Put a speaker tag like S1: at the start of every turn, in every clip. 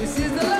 S1: This is the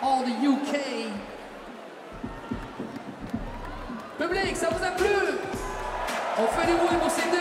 S1: All
S2: the
S1: UK. Public, ça vous a plu On fait du bruit pour ces deux